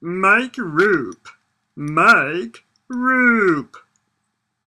Mike Roop, Mike Roop!